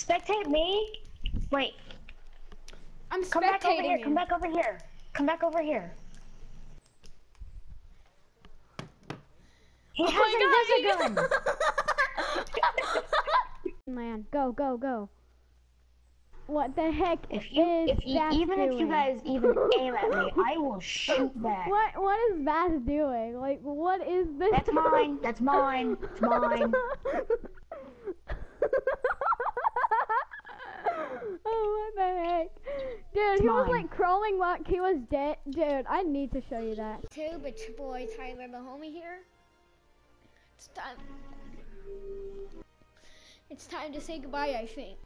Spectate me. Wait, I'm come back over here. you. Come back over here. Come back over here. He Oh has a laser gun. Man, go, go, go. What the heck If you, is if you, even if you guys even aim at me, I will shoot back. What what is Bass doing? Like what is this? That's mine. That's mine. It's mine. oh what the heck, dude? he was like crawling like he was dead. Dude, I need to show you that. Two, but your boy Tyler the homie here. It's time. It's time to say goodbye, I think.